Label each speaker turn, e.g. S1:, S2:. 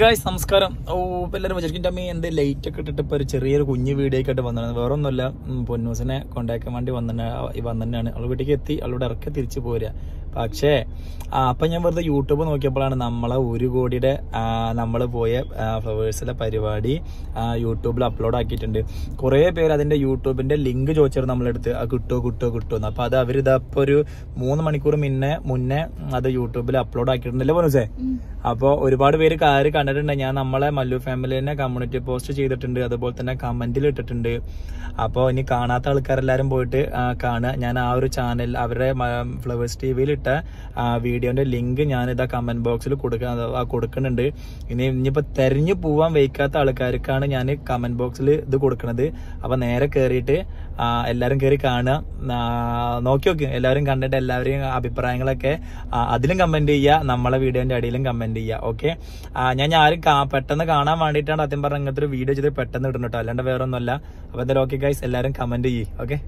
S1: Guys നമസ്കാരം. ഓ എല്ലാവരും വിചാരിക്കും അമ്മ എന്ത് ലൈറ്റ് ഒക്കെ ഇട്ടിട്ട് ഇപ്പൊ ഒരു ചെറിയൊരു കുഞ്ഞ് വീഡിയോ ഒക്കെ ആയിട്ട് വന്നത് വേറെ ഒന്നുമല്ല പൊന്നൂസിനെ കൊണ്ടാക്കാൻ വേണ്ടി വന്നെ വന്നെന്നാണ് അവൾ വീട്ടിലേക്ക് എത്തി അവളുടെ ഇറക്കി തിരിച്ചു പോരുക പക്ഷേ അപ്പം ഞാൻ വെറുതെ യൂട്യൂബ് നോക്കിയപ്പോഴാണ് നമ്മളെ ഒരു കോടിയുടെ നമ്മൾ പോയ ഫ്ലവേഴ്സിലെ പരിപാടി യൂട്യൂബിൽ അപ്ലോഡ് ആക്കിയിട്ടുണ്ട്. കുറേ പേര് അതിന്റെ യൂട്യൂബിന്റെ ലിങ്ക് ചോദിച്ചിരുന്നു നമ്മളെടുത്ത്. ആ കിട്ടോ കിട്ടോ കിട്ടുമോ എന്ന്. അപ്പൊ അത് ഇതപ്പോ ഒരു മൂന്ന് മണിക്കൂർ മുന്നേ മുന്നേ അത് യൂട്യൂബിൽ അപ്ലോഡ് ആക്കിയിട്ടുണ്ടല്ലേ പൊന്നൂസേ? അപ്പോൾ ഒരുപാട് പേര് കാര്യം കണ്ടിട്ടുണ്ട്. ഞാൻ നമ്മളെ മല്ലു ഫാമിലിനെ കമ്മ്യൂണിറ്റി പോസ്റ്റ് ചെയ്തിട്ടുണ്ട്. അതുപോലെ തന്നെ കമന്റിൽ ഇട്ടിട്ടുണ്ട്. അപ്പോൾ ഇനി കാണാത്ത ആൾക്കാരെല്ലാവരും പോയിട്ട് കാണുക. ഞാൻ ആ ഒരു ചാനൽ അവരുടെ ഫ്ലവേഴ്സ് ടി വിയിൽ ഇട്ട വീഡിയോന്റെ ലിങ്ക് ഞാൻ ഇതാ കമന്റ് ബോക്സിൽ കൊടുക്കുക കൊടുക്കുന്നുണ്ട്. ഇനി ഇനിയിപ്പോ തെരഞ്ഞു പോവാൻ വയ്ക്കാത്ത ആൾക്കാർക്കാണ് ഞാൻ കമന്റ് ബോക്സിൽ ഇത് കൊടുക്കുന്നത് അപ്പോൾ നേരെ കയറിയിട്ട് എല്ലാരും കയറി കാണുക. നോക്കി നോക്കി. എല്ലാവരും കണ്ടിട്ട് എല്ലാവരെയും അഭിപ്രായങ്ങളൊക്കെ അതിലും കമന്റ് ചെയ്യുക നമ്മളെ വീഡിയോന്റെ അടിയിലും കമന്റ് ചെയ്യുക. ഓക്കെ ഞാൻ ആരും പെട്ടെന്ന് കാണാൻ വേണ്ടിയിട്ടാണ് ആദ്യം പറഞ്ഞ ഇങ്ങനത്തെ ഒരു വീഡിയോ ചെയ്ത് പെട്ടെന്ന് ഇടുന്നു കേട്ടോ അല്ലാണ്ട് വേറെ ഒന്നുമല്ല അപ്പോൾ എന്തായാലും ഓക്കെ ഗൈസ് എല്ലാവരും കമന്റ് ചെയ്യ്. ഓക്കെ